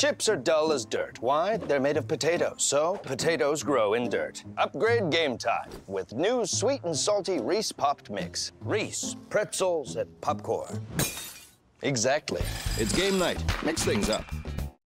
Chips are dull as dirt. Why? They're made of potatoes, so potatoes grow in dirt. Upgrade game time with new sweet and salty Reese Popped Mix. Reese, pretzels and popcorn. Exactly. It's game night. Mix things up.